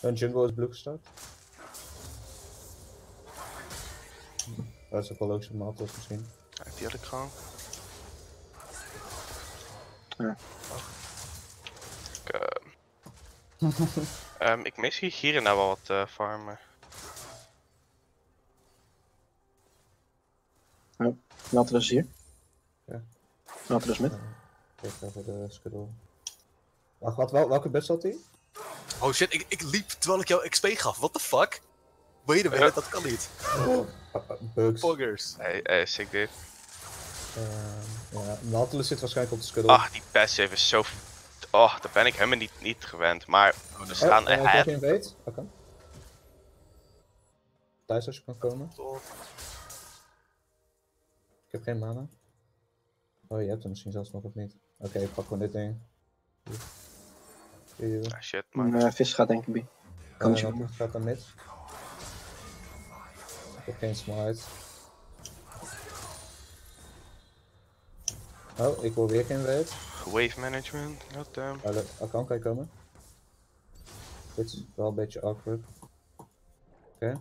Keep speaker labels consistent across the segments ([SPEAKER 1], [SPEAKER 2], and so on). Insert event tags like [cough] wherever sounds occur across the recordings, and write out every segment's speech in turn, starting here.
[SPEAKER 1] Hun jungle is blue gestart. Dat is ook wel logisch op Nautilus misschien.
[SPEAKER 2] Ja, die had ik gewoon.
[SPEAKER 3] Ja.
[SPEAKER 2] Ik, eh, [laughs] ehm, ik mis hier, hier en daar wel wat eh, farmen.
[SPEAKER 3] Nautilus is hier.
[SPEAKER 1] Ja.
[SPEAKER 3] Nautilus mid.
[SPEAKER 1] Kijk even de schedule. Wacht, wat, wel, welke bus zat hij?
[SPEAKER 4] Oh shit, ik, ik liep terwijl ik jou XP gaf. What the fuck? Wait a minute,
[SPEAKER 2] Ja.
[SPEAKER 4] dat kan niet.
[SPEAKER 1] Ah, ah, Bugs.
[SPEAKER 4] Poggers.
[SPEAKER 2] Hey, eh, sick dit.
[SPEAKER 1] Ehm, ja, Nautilus zit waarschijnlijk op de schedule.
[SPEAKER 2] Ach, die passive is zo. f- Oh, daar ben ik helemaal niet, niet gewend. Maar we
[SPEAKER 1] Oh,
[SPEAKER 2] staan
[SPEAKER 1] eh, ik heb
[SPEAKER 2] ahead.
[SPEAKER 1] geen weet. Oké. Thuis als je kan komen. Ik heb geen mana. Oh, je hebt hem misschien zelfs nog of niet. Oké, ik pak gewoon dit ding.
[SPEAKER 2] Ah, shit, man.
[SPEAKER 3] Vis gaat denk ik bij. Kan
[SPEAKER 1] Eh,
[SPEAKER 3] misschien
[SPEAKER 1] Nautilus gaat dan mid. Ik heb geen smite. Oh, ik wil weer geen weet.
[SPEAKER 2] Wave management, goddamn.
[SPEAKER 1] Dat- oh, kan, kan je komen? Dit is wel een beetje awkward. Oké.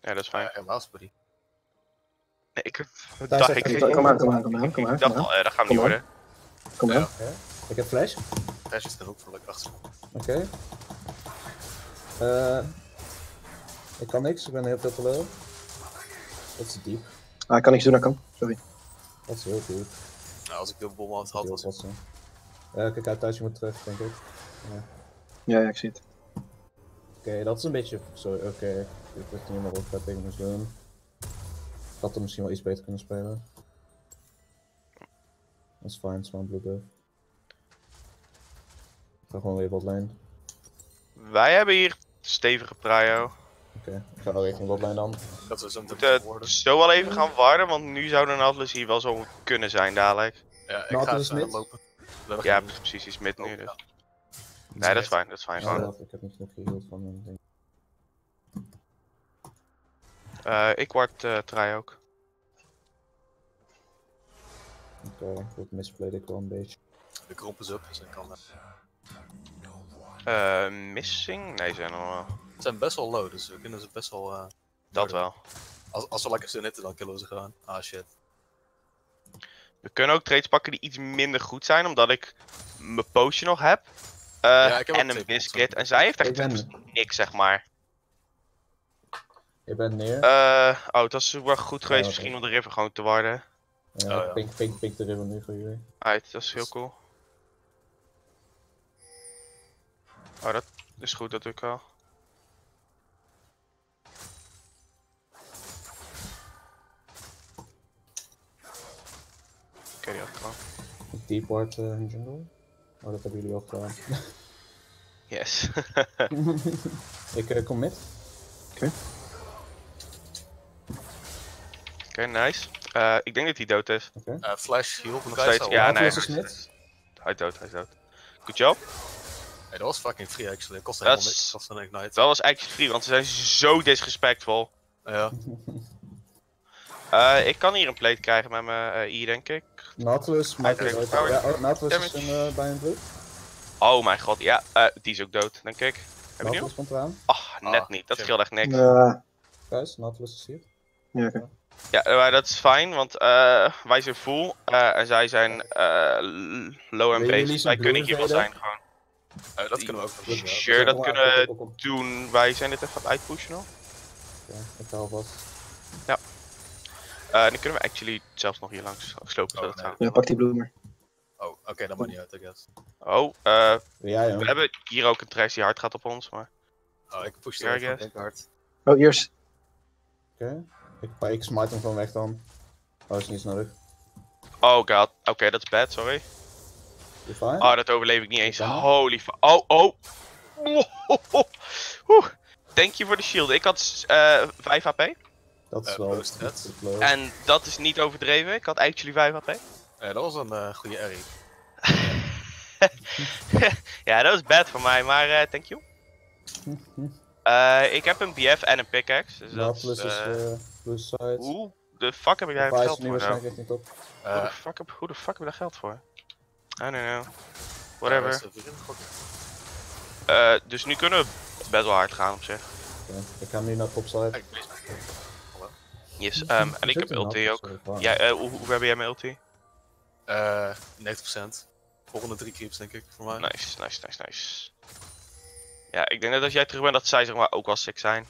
[SPEAKER 2] Ja, dat is fijn.
[SPEAKER 4] helaas, buddy.
[SPEAKER 2] Nee, ik
[SPEAKER 1] Daar
[SPEAKER 2] dacht, ik,
[SPEAKER 3] Kom aan, kom aan, kom aan, kom aan.
[SPEAKER 2] dacht
[SPEAKER 3] Kom
[SPEAKER 2] al, eh, dat gaat niet
[SPEAKER 3] Kom
[SPEAKER 2] worden.
[SPEAKER 3] aan. Kom aan.
[SPEAKER 1] Ik heb flash.
[SPEAKER 4] Crash is er ook voor lekker achter.
[SPEAKER 1] Oké. Eh, ik kan niks, ik ben heel veel te low. Dat is diep.
[SPEAKER 3] Ah, ik kan niks doen, dat kan. Sorry.
[SPEAKER 1] Dat is heel diep.
[SPEAKER 4] Nou, als ik de bom had, had was het.
[SPEAKER 1] Ja, kijk uit thuis, je moet terug, denk ik.
[SPEAKER 3] Ja, ja, ik zie het.
[SPEAKER 1] Oké, dat is een beetje. Sorry, oké. Ik weet niet meer wat ik tegen moest doen. Ik had er misschien wel iets beter kunnen spelen. Dat is fijn, het is maar een blue buff. Ik ga gewoon weer botlane.
[SPEAKER 2] Wij hebben hier stevige prio.
[SPEAKER 1] Oké, ik ga wel richting botlane dan.
[SPEAKER 4] Dat we zo
[SPEAKER 2] moeten
[SPEAKER 4] worden.
[SPEAKER 2] zo wel even gaan warden, want nu zou de Nautilus hier wel zo kunnen zijn dadelijk.
[SPEAKER 4] Ja, ik
[SPEAKER 1] Nou,
[SPEAKER 4] ga
[SPEAKER 1] mid.
[SPEAKER 4] lopen.
[SPEAKER 2] Ja, precies, die is mid nu.
[SPEAKER 4] Oh,
[SPEAKER 2] Dus. Nee, dat is fijn, dat is fijn gewoon.
[SPEAKER 1] ik heb niet genoeg geheeld van mijn ding.
[SPEAKER 2] Eh, ik word eh try ook.
[SPEAKER 1] Oké, dat misplayed ik wel een beetje.
[SPEAKER 4] De kromp is up, dus ik kan... eh,
[SPEAKER 2] missing? Nee, zijn er nog wel.
[SPEAKER 4] Ze zijn best wel low, dus we kunnen ze best wel... eh,
[SPEAKER 2] Dat wel.
[SPEAKER 4] Als, als we lekker zin hitten, dan killen we ze gewoon. Ah shit.
[SPEAKER 2] We kunnen ook trades pakken die iets minder goed zijn, omdat ik mijn potion nog heb. Eh,
[SPEAKER 4] Ja, ik heb ook
[SPEAKER 2] en een biscuit. En zij heeft echt
[SPEAKER 1] ben-
[SPEAKER 2] niks, zeg maar.
[SPEAKER 1] Je bent neer.
[SPEAKER 2] Eh, oh, het was wel goed geweest misschien om de river gewoon te warden.
[SPEAKER 1] ja,
[SPEAKER 4] oh ja.
[SPEAKER 1] Pink, pink, pink de river nu voor jullie.
[SPEAKER 2] Uit, dat is heel cool. Oh, dat is goed, dat doe ik wel. Oké, die had ik.
[SPEAKER 1] Deep ward eh, in jungle. Oh, dat hebben jullie ook gedaan. [laughs]
[SPEAKER 2] Yes. [laughs]
[SPEAKER 1] ik eh, kom mid.
[SPEAKER 2] Oké, nice. Eh, ik denk dat hij dood is.
[SPEAKER 1] Oké.
[SPEAKER 4] Eh, flash, heal,
[SPEAKER 2] Nog steeds. Ja, nee. Hij is dood, hij is dood. Good job.
[SPEAKER 4] Hey, dat was fucking free actually. Kost
[SPEAKER 2] Dat
[SPEAKER 4] helemaal
[SPEAKER 2] is-
[SPEAKER 4] niks. Kost een ignite.
[SPEAKER 2] Dat was eigenlijk free, want ze zijn zo disrespectful.
[SPEAKER 4] Ja.
[SPEAKER 2] Eh, ik kan hier een plate krijgen met mijn eh, I, denk ik.
[SPEAKER 1] Nautilus, maakt het uit. Ja, oh, Nautilus is een, eh, bij een blue.
[SPEAKER 2] Oh mijn god, ja. eh, die is ook dood, denk ik. Heb je die
[SPEAKER 1] Nautilus komt eraan.
[SPEAKER 2] Ah, net
[SPEAKER 4] Ah,
[SPEAKER 2] niet. Dat scheelt echt niks.
[SPEAKER 3] Eh,
[SPEAKER 1] Guys, Nautilus is hier.
[SPEAKER 3] ja, oké.
[SPEAKER 2] Ja, maar dat is fijn, want eh, wij zijn full eh, en zij zijn eh, low en base. Wij kunnen hier wel zijn gewoon.
[SPEAKER 4] Eh, dat kunnen we ook doen. ja.
[SPEAKER 2] Sure, dat kunnen we doen. Wij zijn dit even aan het uitpushen nog.
[SPEAKER 1] Oké, ik hou vast.
[SPEAKER 2] Eh, dan kunnen we actually zelfs nog hier langs slopen.
[SPEAKER 4] Oh, nee.
[SPEAKER 3] Ja, pak die bloemer.
[SPEAKER 4] Oh, oké, dat maakt niet uit, I guess.
[SPEAKER 2] Oh, eh,
[SPEAKER 1] Ja, ja.
[SPEAKER 2] we hebben hier ook een trash die hard gaat op ons, maar...
[SPEAKER 4] Oh, ik push
[SPEAKER 2] Ja,
[SPEAKER 4] er even
[SPEAKER 2] guess.
[SPEAKER 4] denk hard.
[SPEAKER 3] Oh, hier is.
[SPEAKER 1] Oké. Ik, ik smite hem gewoon weg dan. Oh, is niet eens nodig.
[SPEAKER 2] Oh god, oké, dat is bad, sorry. Oh, dat overleef ik niet eens. Holy fuck. Oh, oh. [laughs] Oeh. Thank you voor de shield. Ik had eh 5 HP.
[SPEAKER 1] dat is
[SPEAKER 4] eh,
[SPEAKER 1] wel.
[SPEAKER 2] En dat is niet overdreven. Ik had actually 5 HP.
[SPEAKER 4] Eh, dat was een eh, goede Erik. [laughs]
[SPEAKER 2] ja, dat was bad voor mij, maar eh thank you. [laughs] Eh, ik heb een BF en een pickaxe. Dus dat
[SPEAKER 1] Nautilus
[SPEAKER 2] is, eh,
[SPEAKER 1] eh side.
[SPEAKER 2] Hoe de fuck heb ik daar geld voor?
[SPEAKER 1] Waarschijnlijk richting top.
[SPEAKER 2] Hoe, de fuck heb, hoe de fuck heb ik daar geld voor? I don't know.
[SPEAKER 4] ja,
[SPEAKER 2] Whatever. Eh, dus nu kunnen we best wel hard gaan op zich.
[SPEAKER 1] Ik ga nu naar topside.
[SPEAKER 2] Yes, ehm, en ik heb ulti ook. Jij, eh, hoe, hoe heb jij mijn ulti?
[SPEAKER 4] Eh, 90%. Volgende drie creeps denk ik, voor mij.
[SPEAKER 2] Nice, nice, nice, nice. Ja, ik denk dat als jij terug bent dat zij zeg maar ook wel sick zijn.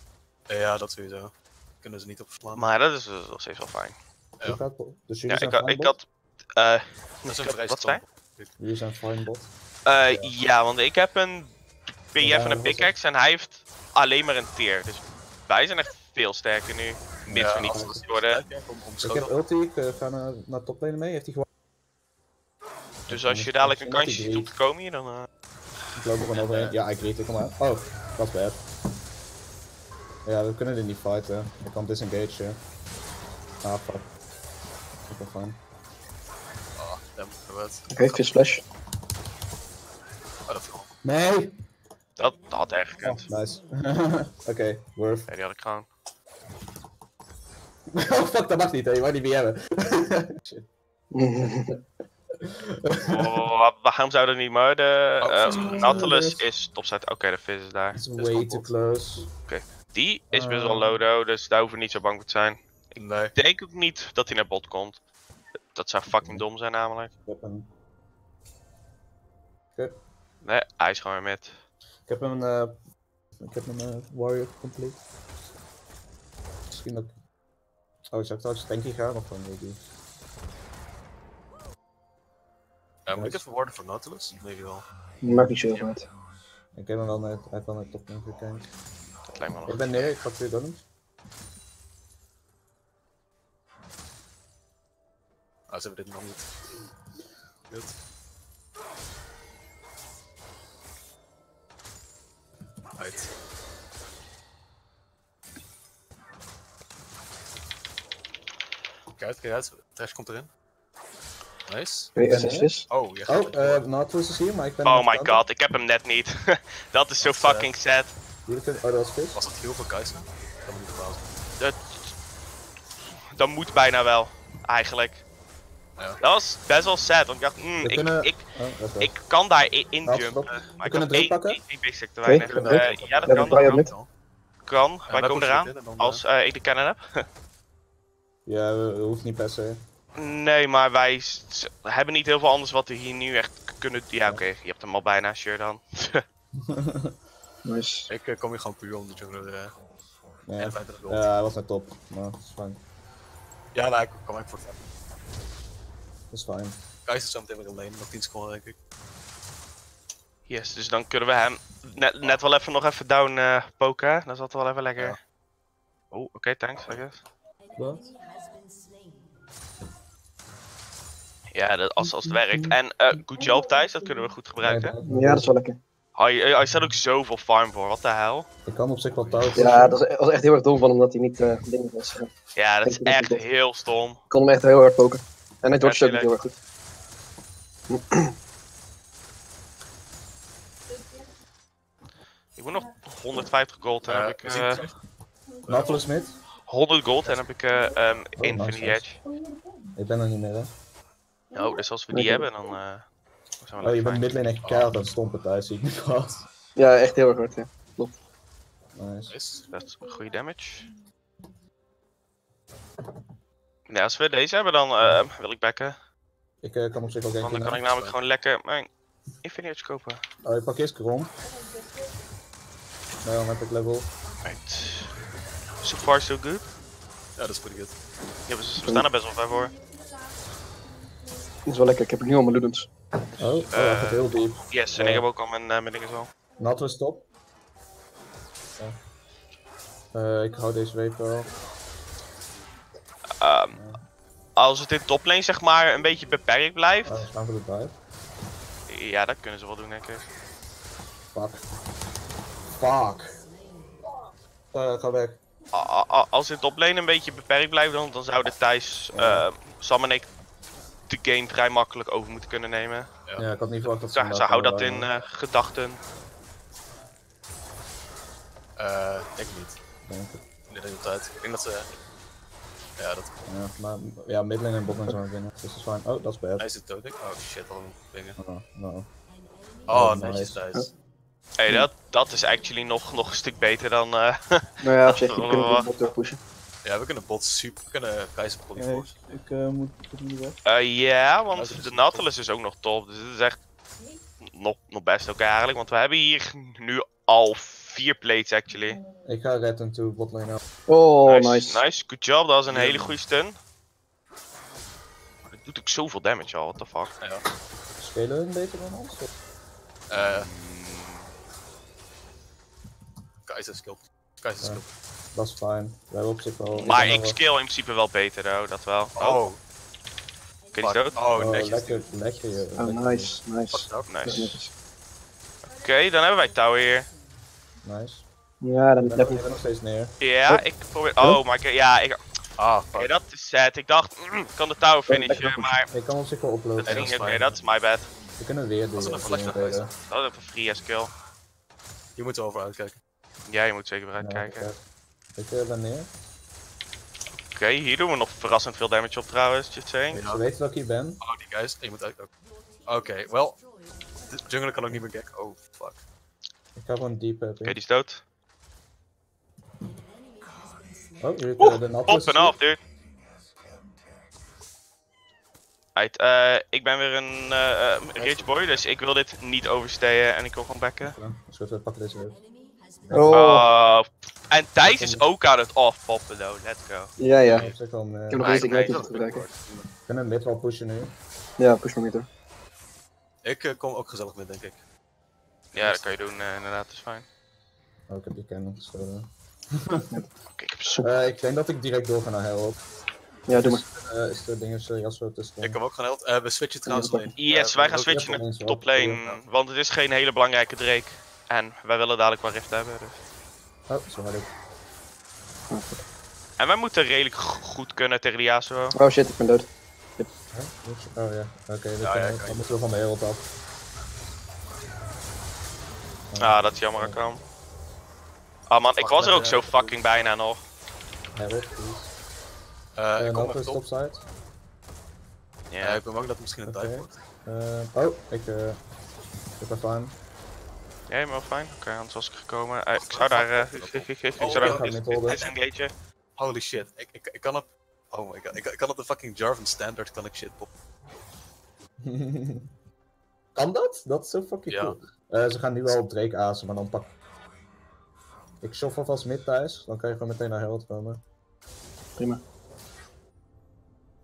[SPEAKER 4] Eh, ja, dat sowieso. Kunnen ze niet opslaan.
[SPEAKER 2] Maar dat is nog steeds wel fijn.
[SPEAKER 1] Dus
[SPEAKER 2] Ja,
[SPEAKER 1] zijn
[SPEAKER 2] ik, had- ik had... eh,
[SPEAKER 4] dat is een vrij
[SPEAKER 2] wat
[SPEAKER 4] stom.
[SPEAKER 1] Jullie zijn fine bot.
[SPEAKER 2] Eh, ja, want ik heb een PF
[SPEAKER 1] Ja,
[SPEAKER 2] en een pickaxe en hij heeft alleen maar een tier. Dus wij zijn echt veel sterker nu. Mits
[SPEAKER 4] Ja,
[SPEAKER 2] we niet worden.
[SPEAKER 4] Ja,
[SPEAKER 1] Ik heb ulti, ik eh, ga naar, naar toplane mee. Heeft hij gewoon...
[SPEAKER 2] Dus als je dadelijk een kansje ziet om te komen hier, dan... eh,
[SPEAKER 1] Ik loop er gewoon overheen. Ja, ik reed, ik kom aan. Oh, dat is bad. Ja, we kunnen dit niet fighten. Ik kan disengage. Ah, fuck. Ik ben
[SPEAKER 3] Oké, flash.
[SPEAKER 4] Oh, dat viel.
[SPEAKER 1] Nee!
[SPEAKER 2] dat, dat had echt gekund.
[SPEAKER 1] Oh, nice. [laughs] Oké, worth.
[SPEAKER 2] Ja, die had ik gewoon. [laughs]
[SPEAKER 1] oh fuck, dat mag niet, hè. Je mag niet meer hebben. [laughs] Shit.
[SPEAKER 2] Oh, waarom zou dat niet?
[SPEAKER 4] Oh,
[SPEAKER 2] eh. Nautilus is topside. Oké, de vis is daar.
[SPEAKER 1] It's way too close.
[SPEAKER 2] Die is best wel
[SPEAKER 1] Eh.
[SPEAKER 2] low though, dus daar hoeven we niet zo bang voor te zijn.
[SPEAKER 4] Nee.
[SPEAKER 2] Ik denk ook niet dat hij naar bot komt. Dat zou fucking dom zijn namelijk.
[SPEAKER 1] Ik heb een,
[SPEAKER 2] Nee, hij is gewoon weer met.
[SPEAKER 1] ik heb een, eh, ik heb een eh, warrior complete. Misschien dat Oh, zou ik trouwens tanky gaan of dan maybe?
[SPEAKER 4] Ja, moet ik even worden voor Nautilus? Nee, wel.
[SPEAKER 3] Maakt niet zoveel uit.
[SPEAKER 1] Ik heb hem wel net, hij heeft wel net top 9 gekeken.
[SPEAKER 2] Dat lijkt me
[SPEAKER 1] Ik ben neer, ik pak twee guns.
[SPEAKER 4] Ah, ze hebben dit nog niet. Goed. Uit. Kijk uit, kijk uit. Trash komt erin. Nice.
[SPEAKER 3] Vis.
[SPEAKER 4] Oh, je gaat
[SPEAKER 1] Oh,
[SPEAKER 4] het
[SPEAKER 1] eh. Nautilus is hier, maar ik ben...
[SPEAKER 2] Oh my god, ik heb hem net niet. [laughs] dat is zo
[SPEAKER 4] Wat, eh,
[SPEAKER 2] fucking sad.
[SPEAKER 1] Jullie kunnen... Oh, dat was vis?
[SPEAKER 4] Was dat heel veel Kaiser? Dat moet verbazen.
[SPEAKER 2] Dat, dat moet bijna wel, eigenlijk.
[SPEAKER 4] Ja.
[SPEAKER 2] Dat was best wel sad, want ik dacht, mm,
[SPEAKER 1] We
[SPEAKER 2] ik,
[SPEAKER 1] kunnen-
[SPEAKER 2] ik,
[SPEAKER 1] Oh,
[SPEAKER 2] ik kan daar in, jumpen.
[SPEAKER 1] stop.
[SPEAKER 2] Maar ik
[SPEAKER 1] druk
[SPEAKER 2] één,
[SPEAKER 1] pakken.
[SPEAKER 2] stick te weinig. Eh, ja, dat kan. Dat kan. kan. Wij komen eraan. Als eh, ik de cannon heb. [laughs]
[SPEAKER 1] Ja, hoeft niet per se.
[SPEAKER 2] Nee, maar wij hebben niet heel veel anders wat we hier nu echt kunnen... Ja, oké, je hebt hem al bijna, sure dan. [laughs]
[SPEAKER 3] Nice.
[SPEAKER 4] Ik eh, kom hier gewoon puur om de jungler uh,
[SPEAKER 1] Ja,
[SPEAKER 4] en 25 gold.
[SPEAKER 1] ja hij was net top. Maar dat is fijn.
[SPEAKER 4] Ja, nou, ik kom ik voor het
[SPEAKER 1] is fijn.
[SPEAKER 4] Kaiser zo meteen weer alleen, nog 10 seconden denk ik.
[SPEAKER 2] Yes, dus dan kunnen we hem net, net wel even nog even down eh poken. Dat is altijd wel even lekker.
[SPEAKER 4] Ja.
[SPEAKER 2] Oh, oké, thanks, I guess.
[SPEAKER 1] Wat?
[SPEAKER 2] Ja, dat, als, als het werkt. En eh good job Thijs, dat kunnen we goed gebruiken.
[SPEAKER 3] Ja, dat is wel lekker.
[SPEAKER 2] Hij, hij staat ook zoveel farm voor, wat de hel.
[SPEAKER 1] Ik kan op zich wel touw.
[SPEAKER 3] Ja, dat is- was echt heel erg dom van hem dat hij niet eh dingen was. Ik
[SPEAKER 2] Ja, dat is
[SPEAKER 3] Ik
[SPEAKER 2] echt heel stom.
[SPEAKER 3] kon hem echt heel hard poken. En hij dodged ook heel erg goed.
[SPEAKER 2] Ik moet nog 150 gold en
[SPEAKER 4] Eh,
[SPEAKER 2] heb ik eh,
[SPEAKER 4] terug.
[SPEAKER 1] Nautilus mid?
[SPEAKER 2] 100 gold en heb ik eh um,
[SPEAKER 1] Oh,
[SPEAKER 2] Infinity
[SPEAKER 1] nice,
[SPEAKER 2] Edge.
[SPEAKER 1] Ik ben er niet meer, hè.
[SPEAKER 2] Oh, dus als we die hebben, dan eh zijn we
[SPEAKER 1] Oh, je bent midlane echt keihard aan het stompen thuis, zie ik nu vast.
[SPEAKER 3] Ja, echt heel erg hard, ja.
[SPEAKER 1] Nice.
[SPEAKER 2] Nice, dat is een goede damage. Ja, als we deze hebben, dan eh, wil ik backen.
[SPEAKER 1] Ik eh, kan op zich ook
[SPEAKER 2] Want dan
[SPEAKER 1] één
[SPEAKER 2] kan ik namelijk gewoon lekker mijn Infinity kopen.
[SPEAKER 1] Oh, ik pak eerst Kron. Nou, dan heb ik level.
[SPEAKER 2] Right. So far so good.
[SPEAKER 4] Ja, dat is pretty good.
[SPEAKER 2] Ja, we, we staan er best wel ver voor.
[SPEAKER 3] Dat is wel lekker. Ik heb nu al mijn ludens.
[SPEAKER 1] Oh, oh gaat heel diep.
[SPEAKER 2] Yes, en ik heb ook al mijn, eh, mijn dingen zo.
[SPEAKER 1] Nautilus top. Ja. Eh, ik hou deze week wel.
[SPEAKER 2] Ehm, als het in toplane zeg maar een beetje beperkt blijft,
[SPEAKER 1] we gaan voor de dive.
[SPEAKER 2] ja, dat kunnen ze wel doen denk ik.
[SPEAKER 1] Fuck. Fuck. Eh, ga weg.
[SPEAKER 2] A- a- Als het toplane een beetje beperkt blijft, dan, dan zouden Thijs,
[SPEAKER 1] Ja.
[SPEAKER 2] eh, Sam en ik de game vrij makkelijk over moeten kunnen nemen.
[SPEAKER 4] Ja.
[SPEAKER 1] Ja, ik had niet verwacht dat ze
[SPEAKER 2] Zo,
[SPEAKER 1] hem
[SPEAKER 2] zo
[SPEAKER 1] daar
[SPEAKER 2] hou dat in
[SPEAKER 1] houden.
[SPEAKER 2] eh, gedachten.
[SPEAKER 4] Eh, denk ik niet.
[SPEAKER 1] Denk.
[SPEAKER 4] In de tijd. Ik denk dat ze... Ja, dat...
[SPEAKER 1] Ja, maar ja, en botlane zijn winnen. Dus dat is fijn. Oh, dat is bad.
[SPEAKER 4] Hij zit dood. Oh shit, al een dingen.
[SPEAKER 1] Oh, no.
[SPEAKER 4] Oh,
[SPEAKER 1] nice.
[SPEAKER 4] netjes thuis.
[SPEAKER 2] Hey, dat, dat is actually nog, nog een stuk beter dan. eh, [laughs]
[SPEAKER 3] Nou ja, [laughs] op zich, we
[SPEAKER 2] Oh,
[SPEAKER 3] kunnen de bot doorpushen.
[SPEAKER 4] Ja, we kunnen bot super, we kunnen
[SPEAKER 1] Ja,
[SPEAKER 4] Polyforce.
[SPEAKER 1] ik ik eh, moet ik moet niet weg.
[SPEAKER 2] eh, ja,
[SPEAKER 4] Dat
[SPEAKER 2] want de. Nautilus is ook nog top. Dus dit is echt nog, nog best oké eigenlijk. Want we hebben hier nu al vier plates actually.
[SPEAKER 1] Ik ga redden toe botlane af.
[SPEAKER 3] Oh,
[SPEAKER 2] nice,
[SPEAKER 3] nice.
[SPEAKER 2] nice, good job. Dat was een hele goede stun. Maar Het doet ook zoveel damage al, what the fuck.
[SPEAKER 4] Ja.
[SPEAKER 1] Spelen hun beter dan ons? Of-
[SPEAKER 4] Eh Kaiser skill. Kaiser skill.
[SPEAKER 1] Dat is fijn. We hebben op zich wel...
[SPEAKER 2] Maar ik skill in principe wel beter, though, dat wel. Oh,
[SPEAKER 4] Oh,
[SPEAKER 2] dood.
[SPEAKER 4] Oh,
[SPEAKER 1] Oh,
[SPEAKER 4] netjes.
[SPEAKER 1] lekker, lekker.
[SPEAKER 3] Oh, nice, nice. Dat.
[SPEAKER 2] Oké, dan hebben wij tower hier.
[SPEAKER 1] Nice.
[SPEAKER 3] Ja, dan
[SPEAKER 1] Ik ben,
[SPEAKER 3] heb
[SPEAKER 1] ik nog steeds neer.
[SPEAKER 2] Ja, ik probeer. Oh, maar ik- ja, ik.
[SPEAKER 4] Ah,
[SPEAKER 2] Oké,
[SPEAKER 4] fuck.
[SPEAKER 2] dat is sad. Ik dacht, mm, ik kan de tower finishen, maar
[SPEAKER 1] Ik kan op zich wel
[SPEAKER 2] dat ging. Oké, dat is my bad.
[SPEAKER 1] We kunnen weer
[SPEAKER 4] Dat is
[SPEAKER 1] die
[SPEAKER 4] een geweest.
[SPEAKER 2] Dat is even free as kill.
[SPEAKER 4] Je moet er over uitkijken.
[SPEAKER 2] Ja, je moet zeker vooruit
[SPEAKER 1] Ja,
[SPEAKER 2] kijken.
[SPEAKER 1] oké. Ik eh, ben neer.
[SPEAKER 2] Oké, hier doen we nog verrassend veel damage op trouwens, just saying.
[SPEAKER 4] Ja.
[SPEAKER 1] Ze weten dat ik hier ben.
[SPEAKER 4] Oh, die guys. Je moet uit. Oké, wel. De jungle kan ook niet meer gek. Oh, fuck.
[SPEAKER 1] Ik ga gewoon deep
[SPEAKER 2] Oké,
[SPEAKER 1] up.
[SPEAKER 2] die is dood.
[SPEAKER 1] Oh, hier
[SPEAKER 2] Oeh,
[SPEAKER 1] uh, de.
[SPEAKER 2] Op en af, dude. Right, eh, ik ben weer een eh, eh, rich boy, dus ik wil dit niet overstayen en ik wil gewoon backen.
[SPEAKER 1] Dus we pakken deze weer.
[SPEAKER 3] Oh,
[SPEAKER 2] en Thijs is ook aan het offpoppen though, let's go.
[SPEAKER 3] ja, ja.
[SPEAKER 1] Eh,
[SPEAKER 3] Ik heb nog eens te gebruiken.
[SPEAKER 1] We kunnen mid wel pushen nu.
[SPEAKER 3] Ja, push maar meter.
[SPEAKER 4] Ik kom ook gezellig mee, denk ik.
[SPEAKER 2] Ja, dat kan je doen, eh, inderdaad, dat is fijn.
[SPEAKER 1] Oh, ik heb die cannon gestolen. [laughs]
[SPEAKER 2] Oké, ik heb zo...
[SPEAKER 1] Eh, ik denk dat ik direct door ga naar Herald.
[SPEAKER 3] Ja, doe maar.
[SPEAKER 1] Eh, is er dingen zo tussen?
[SPEAKER 4] Ik heb ook gewoon heel. eh, we switchen trouwens alleen.
[SPEAKER 2] Yes, wij gaan switchen naar top lane,
[SPEAKER 4] Ja.
[SPEAKER 2] want het is geen hele belangrijke Drake. En wij willen dadelijk wel Rift hebben. Dus.
[SPEAKER 1] Oh, zo had ik.
[SPEAKER 2] En wij moeten redelijk go- goed kunnen tegen de Yasuo.
[SPEAKER 3] Oh shit, ik ben dood.
[SPEAKER 1] Oh ja, oké. dan moeten we van de Herald af.
[SPEAKER 2] Ah, dat is jammer, Akram. Ah man, ik was er
[SPEAKER 4] eh,
[SPEAKER 2] ook zo fucking bijna nog.
[SPEAKER 1] Please.
[SPEAKER 4] Eh,
[SPEAKER 1] Eh,
[SPEAKER 4] ik kom even top.
[SPEAKER 1] topside.
[SPEAKER 2] Ja.
[SPEAKER 4] Ik ben bang dat het misschien een tijd wordt.
[SPEAKER 1] Eh, oh, ik, eh, ik ben fijn.
[SPEAKER 2] Ja, helemaal fijn. Oké, anders was ik gekomen. Eh, ik zou daar... eh, ik, zou daar disengage.
[SPEAKER 4] Holy shit. Ik, ik, ik kan op. Oh my god. Ik, ik kan op de fucking Jarvan standard kan ik shit pop. [laughs]
[SPEAKER 1] kan dat? Dat is zo fucking cool. Eh, ze gaan nu wel op Drake azen, maar dan pak... Ik shuffle vast mid thuis, dan kan je gewoon meteen naar Herald komen.
[SPEAKER 3] Prima.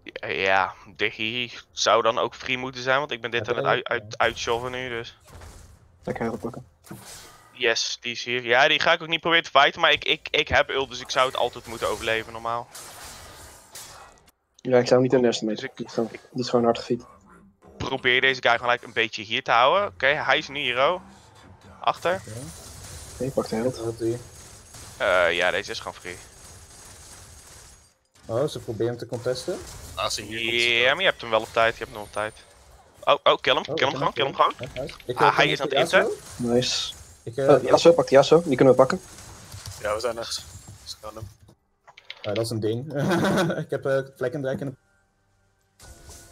[SPEAKER 2] Ja, ja, Diggy zou dan ook free moeten zijn, want ik ben dit
[SPEAKER 1] Ja,
[SPEAKER 2] aan het uit, uit, uitshoven nu, dus...
[SPEAKER 3] Lekker heel pakken.
[SPEAKER 2] Yes, die is hier. Ja, die ga ik ook niet proberen te fighten, maar ik, ik, ik heb ult, dus ik zou het altijd moeten overleven, normaal.
[SPEAKER 3] Ja, ik zou hem niet.
[SPEAKER 2] Dus ik-
[SPEAKER 3] Die is gewoon, die is gewoon hard gefiet.
[SPEAKER 2] Probeer deze guy gelijk een beetje hier te houden. Oké, hij is nu hier, oh. Achter.
[SPEAKER 3] Oké, pak de held.
[SPEAKER 2] Eh, ja, deze is gewoon free.
[SPEAKER 1] Oh, ze proberen hem te contesten.
[SPEAKER 4] Als hij hier
[SPEAKER 2] Ja, maar je hebt hem wel op tijd, je hebt hem nog op tijd. Oh, oh, kill hem,
[SPEAKER 1] Oh,
[SPEAKER 2] kill hem gewoon, kill hem gewoon.
[SPEAKER 1] Ik,
[SPEAKER 2] Ah,
[SPEAKER 1] eh,
[SPEAKER 2] hij is aan het
[SPEAKER 1] Yasuo.
[SPEAKER 3] Nice.
[SPEAKER 1] Ik, eh,
[SPEAKER 3] Oh, Yasuo, pak de Yasuo. Die kunnen we pakken.
[SPEAKER 4] Ja, we zijn gaan hem.
[SPEAKER 1] ah, dat is een ding. [laughs] ik heb eh vlekkendrek in de...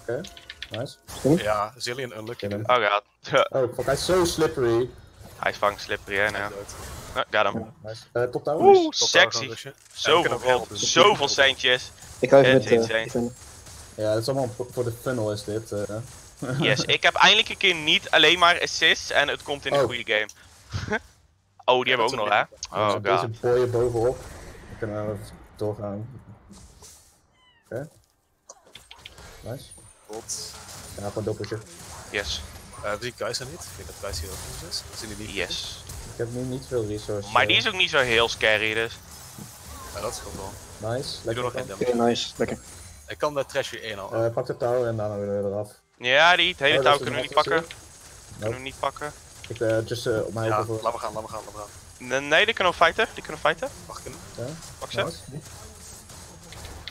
[SPEAKER 1] Oké, nice.
[SPEAKER 4] Ja, Zillion unlucky.
[SPEAKER 2] Oh god.
[SPEAKER 1] Oh, fuck, hij is zo slippery.
[SPEAKER 2] hij is fucking slippery, hè, nou. Oh, got hem.
[SPEAKER 1] Ja, nice. Eh, top tower.
[SPEAKER 2] Oeh, sexy. Zoveel gold,
[SPEAKER 4] dus-
[SPEAKER 2] zoveel centjes.
[SPEAKER 3] Ik ga even met eh.
[SPEAKER 1] Ja, dat is allemaal voor voor de funnel is dit. eh. [laughs]
[SPEAKER 2] Yes, ik heb eindelijk een keer niet alleen maar assists en het komt in een
[SPEAKER 1] Oh.
[SPEAKER 2] goede game. [laughs] oh, die hebben we ook nog, hè? Oh god.
[SPEAKER 1] Deze boeien bovenop. Dan kunnen we doorgaan. Oké. Nice.
[SPEAKER 4] Bot.
[SPEAKER 1] Ja, gewoon doppeltje.
[SPEAKER 2] Yes,
[SPEAKER 4] Eh, we zien Kaiser niet. Ik denk dat Kaiser hier ook goed is. We zien die niet.
[SPEAKER 2] yes.
[SPEAKER 1] Ik heb nu niet veel resources.
[SPEAKER 2] Maar die is ook niet zo heel scary, dus.
[SPEAKER 4] Ja, dat is goed wel.
[SPEAKER 1] Nice.
[SPEAKER 4] Ik doe
[SPEAKER 1] Lekker.
[SPEAKER 4] nog geen
[SPEAKER 1] dan.
[SPEAKER 4] damage.
[SPEAKER 3] Oké, nice. Lekker.
[SPEAKER 4] Ik kan de trash weer 1 al.
[SPEAKER 1] Eh, pak de touw en daarna willen we eraf.
[SPEAKER 2] Ja, die het hele
[SPEAKER 1] Oh,
[SPEAKER 2] touw
[SPEAKER 1] dat is
[SPEAKER 2] kunnen we niet pakken.
[SPEAKER 1] Nope.
[SPEAKER 2] Kunnen we niet pakken.
[SPEAKER 1] Ik eh, just eh, op mij
[SPEAKER 4] ja,
[SPEAKER 1] over.
[SPEAKER 4] laat me gaan, laat me gaan, laat me gaan.
[SPEAKER 2] Nee, nee, die kunnen we fighten. Die kunnen we fighten.
[SPEAKER 4] Mag ik hem?
[SPEAKER 1] Ja,
[SPEAKER 2] Pak ze.
[SPEAKER 1] nice.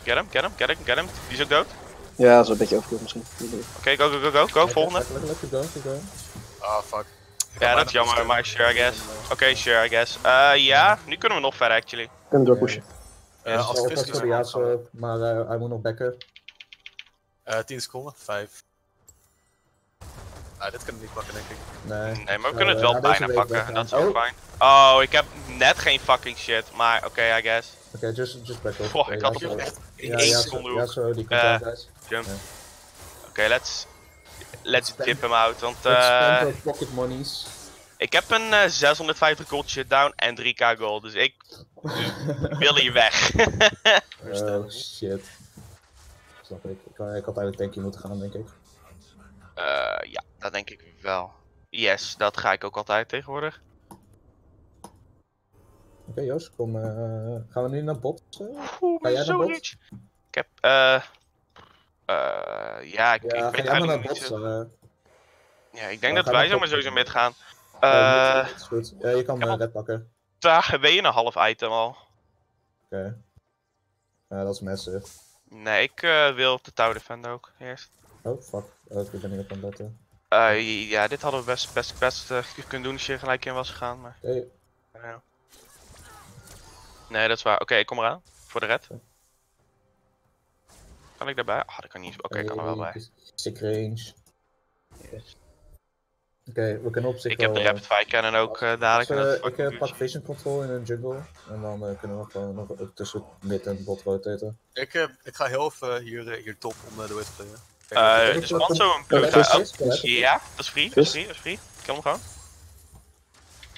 [SPEAKER 2] Get hem, get hem, get hem, get hem. Die is ook dood.
[SPEAKER 3] Ja, dat is een beetje overkill misschien.
[SPEAKER 2] Oké, go, go, go, go, go. Volgende.
[SPEAKER 4] Ah, fuck.
[SPEAKER 2] Ja, dat is jammer, maar sure, I guess. Oké, sure, I guess. Eh, ja, nu kunnen we nog verder, actually.
[SPEAKER 3] Kunnen we doorpushen.
[SPEAKER 4] Eh,
[SPEAKER 1] Ja,
[SPEAKER 4] als is
[SPEAKER 1] Yasuo, maar eh, hij moet nog backen.
[SPEAKER 4] Eh 10 seconden. 5. Ah, dit kunnen we niet pakken, denk ik.
[SPEAKER 1] Nee.
[SPEAKER 2] Nee, maar we kunnen het
[SPEAKER 1] eh,
[SPEAKER 2] wel bijna pakken. Dat is ook
[SPEAKER 1] Oh,
[SPEAKER 2] fijn. Oh, ik heb net geen fucking shit. Maar oké, I guess.
[SPEAKER 1] Oké, just, just back off.
[SPEAKER 2] Goh,
[SPEAKER 1] Oké,
[SPEAKER 2] ik had
[SPEAKER 1] ja,
[SPEAKER 2] hem
[SPEAKER 4] echt
[SPEAKER 1] Ja,
[SPEAKER 2] één
[SPEAKER 1] ja,
[SPEAKER 2] seconde
[SPEAKER 1] Ja,
[SPEAKER 2] hoek.
[SPEAKER 1] zo, die komt
[SPEAKER 2] Eh,
[SPEAKER 1] uh, guys.
[SPEAKER 2] Jump.
[SPEAKER 1] Ja.
[SPEAKER 2] Oké, let's... Let's dip hem out. Want
[SPEAKER 1] Let's
[SPEAKER 2] eh
[SPEAKER 1] pocket monies.
[SPEAKER 2] ik heb een eh, 650 gold shutdown en 3k gold. Dus ik [laughs] wil hier weg.
[SPEAKER 1] Oh shit. Snap ik. Ik, had- ik had eigenlijk tanky moeten gaan, denk ik.
[SPEAKER 2] Eh, ja, dat denk ik wel. Yes, dat ga ik ook altijd tegenwoordig.
[SPEAKER 1] Oké, Joost, kom. eh, gaan we nu naar bot? eh?
[SPEAKER 2] Oeh,
[SPEAKER 1] Ga jij naar bot?
[SPEAKER 2] rich. Ik heb, eh... eh ja, ik, ik
[SPEAKER 1] Ja, ga
[SPEAKER 2] weet
[SPEAKER 1] maar naar bot?
[SPEAKER 2] zo... Ja, ik denk dat
[SPEAKER 1] ga
[SPEAKER 2] wij zomaar sowieso mid gaan.
[SPEAKER 1] eh, is goed. Ja, je kan red pakken.
[SPEAKER 2] daar ben je een half item al.
[SPEAKER 1] Oké. Ja, dat is massive.
[SPEAKER 2] Nee, ik wil op de touw defenden ook, eerst.
[SPEAKER 1] Oh, fuck. Oh, ik ben niet op aan letten.
[SPEAKER 2] Eh, ja, dit hadden we best, best, best eh, kunnen doen als je gelijk in was gegaan, maar...
[SPEAKER 1] Oké,
[SPEAKER 2] ja. Nee, dat is waar. Oké, ik kom eraan. Voor de red. Kan ik daarbij? Ah, dat kan niet. Oké, ik kan er wel bij.
[SPEAKER 1] Sick range. Oké, we kunnen op zich
[SPEAKER 2] Ik heb de rapid fire cannon ook dadelijk. is
[SPEAKER 1] eh, ik pak vision control in een jungle. En dan kunnen we gewoon nog ook tussen mid en bot rotaten.
[SPEAKER 4] Ik, eh, ik ga heel even hier, hier top om de way te spelen.
[SPEAKER 1] Ik heb-
[SPEAKER 2] man zo een
[SPEAKER 3] ja,
[SPEAKER 2] oh. Ja, dat is free. Dat is free, dat is free. Kill hem gewoon.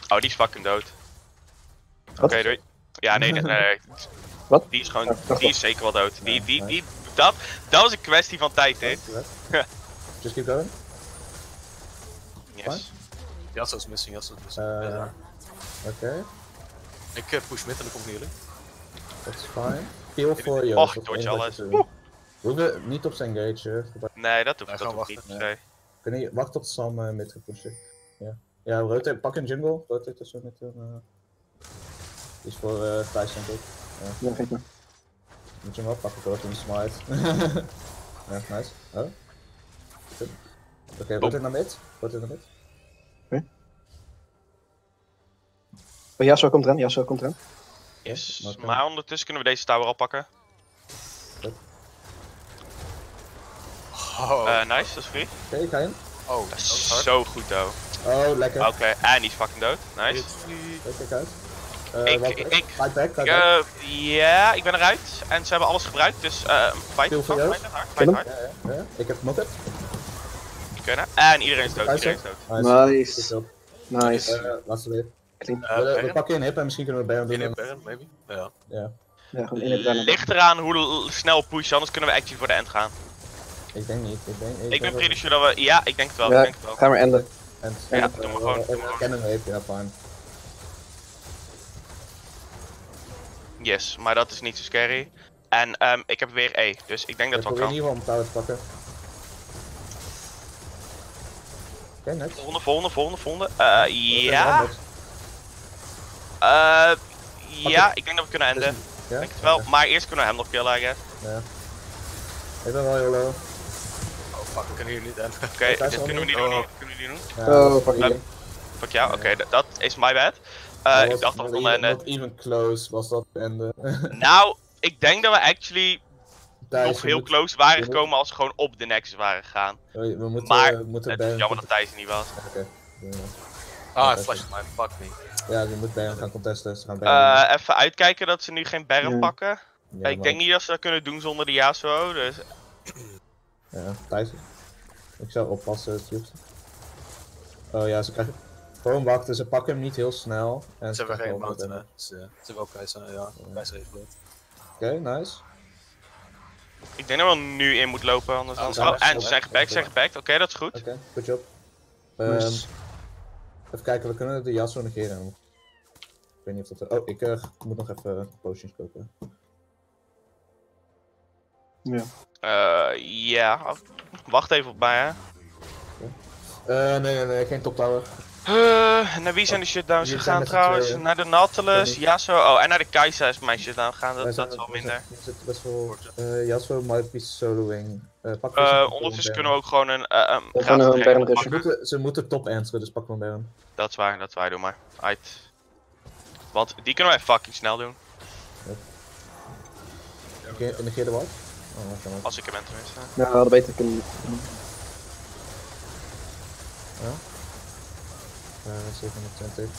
[SPEAKER 2] Oh, die is fucking dood. Oké,
[SPEAKER 3] Wat?
[SPEAKER 2] doei. Ja, nee, nee, nee. [laughs]
[SPEAKER 3] Wat?
[SPEAKER 2] Die is gewoon, die is zeker wel dood. Die, die, die, dat, dat was een kwestie van tijd, dit. [laughs]
[SPEAKER 1] Just keep going.
[SPEAKER 2] Yes.
[SPEAKER 4] Yasuo is missing, Yasuo is missing.
[SPEAKER 1] Eh,
[SPEAKER 4] Ja.
[SPEAKER 1] Oké,
[SPEAKER 4] Ik push mid en dan kom ik jullie.
[SPEAKER 1] dat is fine. Kill voor je.
[SPEAKER 2] Och, ik dodge alles.
[SPEAKER 1] We hoeven niet op zijn gauge.
[SPEAKER 2] Nee, dat hoeft,
[SPEAKER 4] Ja,
[SPEAKER 2] dat
[SPEAKER 4] gewoon
[SPEAKER 2] hoeft niet.
[SPEAKER 1] wachten.
[SPEAKER 2] Nee.
[SPEAKER 1] Kunnen je wachten tot Sam eh, mid gepusht. Ja. Ja, rotate, pak een jungle. Rotate tussen met een. Die is voor eh Thijs, denk ik.
[SPEAKER 3] Ja, geef me.
[SPEAKER 1] Moet je hem wel pakken voor een smite. [laughs] ja, nice. Oh. Oké, rotate naar mid. Rotate naar mid.
[SPEAKER 3] Oh, Yasuo komt eraan, Yasuo komt eraan.
[SPEAKER 2] Yes.
[SPEAKER 1] Oké.
[SPEAKER 2] Maar ondertussen kunnen we deze tower al pakken.
[SPEAKER 4] Oh,
[SPEAKER 2] Eh, nice, dat is free.
[SPEAKER 1] Oké, ik ga in.
[SPEAKER 4] oh,
[SPEAKER 2] Dat
[SPEAKER 4] dat
[SPEAKER 2] is
[SPEAKER 4] is hard.
[SPEAKER 2] zo goed, though.
[SPEAKER 1] Oh, lekker.
[SPEAKER 2] Oké, en die is fucking dood. Nice.
[SPEAKER 1] Oké, kijk uit. Eh,
[SPEAKER 2] Ik- ik-
[SPEAKER 1] eh,
[SPEAKER 2] ik-
[SPEAKER 1] Fight back, fight back.
[SPEAKER 2] Ja, ik ben eruit. En ze hebben alles gebruikt, dus eh fight.
[SPEAKER 1] Veel
[SPEAKER 2] hard, fight
[SPEAKER 3] hem.
[SPEAKER 2] hard.
[SPEAKER 1] Ja, ja, ja. Ik heb.
[SPEAKER 2] Die kunnen. En iedereen is dood, iedereen is dood.
[SPEAKER 3] Nice. Nice.
[SPEAKER 1] Eh, laatste weer. We, pakken een hip en misschien kunnen we Baron doen.
[SPEAKER 4] In Baron, maybe? Ja.
[SPEAKER 1] Ja,
[SPEAKER 3] Ja, gewoon in het rennen.
[SPEAKER 2] Ligt eraan hoe snel pushen, anders kunnen we actually voor de end gaan.
[SPEAKER 1] Ik denk niet. Ik, denk,
[SPEAKER 2] Ik ben
[SPEAKER 1] denk
[SPEAKER 2] pretty sure dat we... Ja, ik denk het wel, ik
[SPEAKER 3] Ja,
[SPEAKER 2] denk het wel.
[SPEAKER 3] ga maar enden.
[SPEAKER 1] En,
[SPEAKER 2] Ja,
[SPEAKER 1] en,
[SPEAKER 2] doe maar gewoon, doe maar
[SPEAKER 1] eh, Cannon wave, ja, fine.
[SPEAKER 2] Yes, maar dat is niet zo scary. En ehm, ik heb weer E, dus ik denk dat
[SPEAKER 1] Ik
[SPEAKER 2] het
[SPEAKER 1] probeer
[SPEAKER 2] wel
[SPEAKER 1] in
[SPEAKER 2] kan.
[SPEAKER 1] ieder geval om te pakken. Oké, net.
[SPEAKER 2] Volgende, volgende, volgende, volgende. Eh, ja. Eh, ja, ik denk dat we kunnen enden.
[SPEAKER 1] Ja?
[SPEAKER 2] Ik denk het wel, maar eerst kunnen we hem nog killen, I guess.
[SPEAKER 1] Ja. Ik ben wel heel low.
[SPEAKER 4] Fuck, we kunnen hier niet enden.
[SPEAKER 2] Oké, dit
[SPEAKER 1] zo
[SPEAKER 2] kunnen we niet doen,
[SPEAKER 4] Oh.
[SPEAKER 2] hier. kunnen we niet doen.
[SPEAKER 1] Ja,
[SPEAKER 3] Oh, fuck you.
[SPEAKER 2] Fuck jou, oké, dat is my bad. Eh,
[SPEAKER 1] dat
[SPEAKER 2] ik dacht dat we enden.
[SPEAKER 1] Not even close was dat ende. [laughs]
[SPEAKER 2] Nou, ik denk dat we actually
[SPEAKER 1] Thijs,
[SPEAKER 2] nog
[SPEAKER 1] we
[SPEAKER 2] heel
[SPEAKER 1] moeten-
[SPEAKER 2] close waren
[SPEAKER 1] moet-
[SPEAKER 2] gekomen als we gewoon op de Nexus waren gegaan.
[SPEAKER 1] We, we moeten,
[SPEAKER 2] Maar
[SPEAKER 1] we moeten
[SPEAKER 2] Het is jammer dat Thijs er niet was.
[SPEAKER 1] Oké. dat.
[SPEAKER 4] Ah, flasht mij, fuck me.
[SPEAKER 1] Ja, je moet Baron gaan contesten. Ze gaan Baron
[SPEAKER 2] Eh, even uitkijken dat ze nu geen Baron pakken. ik denk niet dat ze dat kunnen doen zonder de Yasuo, dus...
[SPEAKER 1] Ja, Thijs. Ik zou oppassen, het liefst. Oh ja, ze krijgen... Gewoon wachten, ze pakken hem niet heel snel. En
[SPEAKER 4] Ze hebben geen mountain, hè. Ze, ze hebben ook prijzen, ja, prijzen regelen.
[SPEAKER 1] Oké, nice.
[SPEAKER 2] Ik denk dat we nu in moeten lopen, anders
[SPEAKER 4] Ja,
[SPEAKER 2] dan...
[SPEAKER 4] we zijn
[SPEAKER 2] Oh, en ze zijn gebackt, ze zijn gebackt. Oké, dat is goed.
[SPEAKER 1] Oké, good job. Ehm,
[SPEAKER 3] Nice.
[SPEAKER 1] even kijken, we kunnen de Yasuo negeren. Ik weet niet of dat... Oh, ik eh, moet nog even potions kopen.
[SPEAKER 3] Ja.
[SPEAKER 2] Eh, ja. Wacht even op mij, hè.
[SPEAKER 1] Eh, nee, nee, nee, geen top tower.
[SPEAKER 2] Eh, naar wie zijn de shutdowns
[SPEAKER 1] Jullie
[SPEAKER 2] gegaan trouwens? naar de Nautilus. Yasuo. Oh, en naar de Kai'Sa is mijn shutdown gegaan, dat, dat is wel
[SPEAKER 1] we
[SPEAKER 2] minder.
[SPEAKER 1] We zitten best wel... eh Yasuo might be soloing. Eh pak
[SPEAKER 2] Eh,
[SPEAKER 1] Vision
[SPEAKER 2] ondertussen kunnen we ook gewoon een, uh, een
[SPEAKER 3] gaan een Baron
[SPEAKER 1] Ze moeten, ze moeten top enteren, dus pak maar Baron.
[SPEAKER 2] Dat is waar, dat is waar, doe maar. Uit. Want die kunnen wij fucking snel doen.
[SPEAKER 1] Negeer negeer de wat? Oh.
[SPEAKER 2] Als ik er ben tenminste.
[SPEAKER 3] Ja, dat beter kunnen.
[SPEAKER 1] Ja. Eh 27.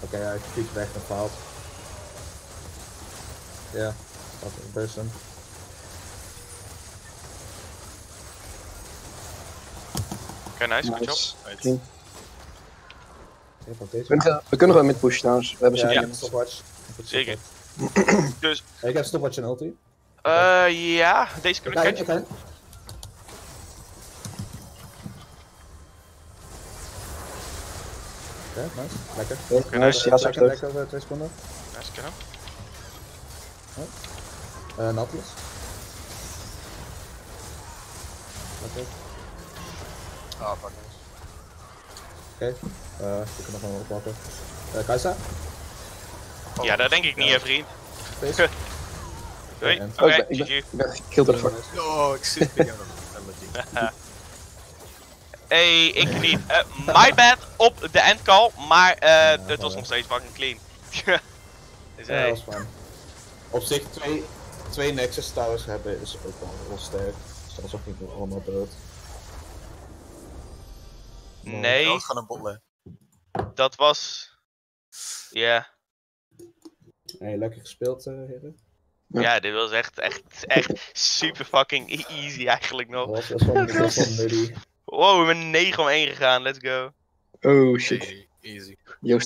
[SPEAKER 1] Oké, hij vliegt weg en faalt. Ja, dat is bursten.
[SPEAKER 2] Oké, nice, good job.
[SPEAKER 3] Nice. We kunnen, we kunnen gewoon mid pushen trouwens. We hebben
[SPEAKER 1] Ja,
[SPEAKER 3] ze
[SPEAKER 1] ik
[SPEAKER 2] Ja.
[SPEAKER 1] stopwatch. Ik
[SPEAKER 2] Zeker. Dus,
[SPEAKER 1] ik heb stopwatch en ulti.
[SPEAKER 2] Eh ja, deze kunnen we catchen.
[SPEAKER 1] oké. Ja, nice. Lekker.
[SPEAKER 3] Oké, nice. Ja,
[SPEAKER 1] Lekker,
[SPEAKER 3] zo
[SPEAKER 1] lekker over twee seconden.
[SPEAKER 2] Nice, kunnen.
[SPEAKER 1] Eh, Nautilus. Lekker.
[SPEAKER 4] Ah, fuck.
[SPEAKER 1] Oké, eh, we kunnen gewoon oppakken. Eh, Kai'Sa?
[SPEAKER 2] Ja, dat denk ik niet, hè, vriend. [laughs] Doei.
[SPEAKER 1] en-
[SPEAKER 2] Oké,
[SPEAKER 3] Oh, ik ben- ik
[SPEAKER 2] GG.
[SPEAKER 3] ben- Ik ben.
[SPEAKER 4] Oh, ik zit bij jou nog.
[SPEAKER 2] Hey, ik niet. Eh, my bad op de endcall, maar eh het was nog steeds fucking clean. [laughs] dus,
[SPEAKER 1] Ja,
[SPEAKER 2] hey.
[SPEAKER 1] dat was fijn. Op zich, twee, twee Nexus Towers hebben is ook wel heel sterk. Dat is ook niet allemaal dood.
[SPEAKER 2] Nee,
[SPEAKER 4] We gaan een botlane.
[SPEAKER 2] dat was... Ja,
[SPEAKER 1] Hey, lekker gespeeld, eh heren.
[SPEAKER 3] Ja.
[SPEAKER 2] ja, dit was echt, echt, echt super fucking e- easy eigenlijk nog.
[SPEAKER 1] dat was wel. [laughs]
[SPEAKER 2] Wow, we zijn 9 om 1 gegaan, let's go.
[SPEAKER 3] Oh shit.
[SPEAKER 4] Easy.
[SPEAKER 3] Joost